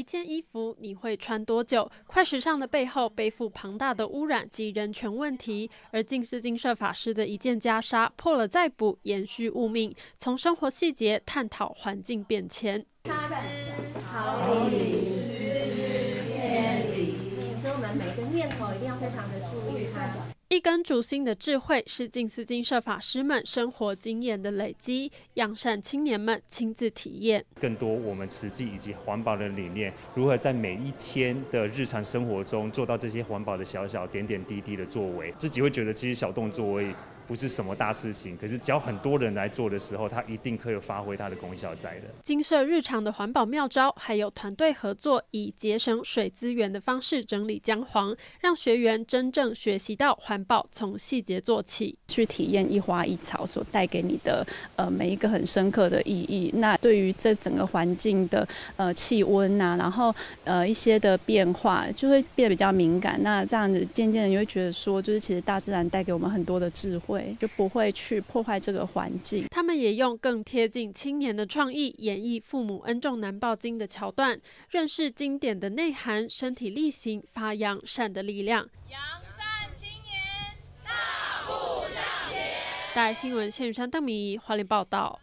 一件衣服你会穿多久？快时尚的背后背负庞大的污染及人权问题，而净世金社法师的一件袈裟破了再补，延续物命，从生活细节探讨环境变迁。所以我们每个念头一定要非常的注意它。一根竹心的智慧是近思金社法师们生活经验的累积，养善青年们亲自体验。更多我们实际以及环保的理念，如何在每一天的日常生活中做到这些环保的小小点点滴滴的作为，自己会觉得其实小动作而已。不是什么大事情，可是只要很多人来做的时候，它一定可以发挥它的功效在的。金社日常的环保妙招，还有团队合作，以节省水资源的方式整理姜黄，让学员真正学习到环保从细节做起，去体验一花一草所带给你的呃每一个很深刻的意义。那对于这整个环境的呃气温呐，然后呃一些的变化，就会变得比较敏感。那这样子渐渐的你会觉得说，就是其实大自然带给我们很多的智慧。就不会去破坏这个环境。他们也用更贴近青年的创意演绎父母恩重难报经的桥段，认识经典的内涵，身体力行发扬善的力量。扬善青年，大。新闻，谢雨山、邓米华联报道。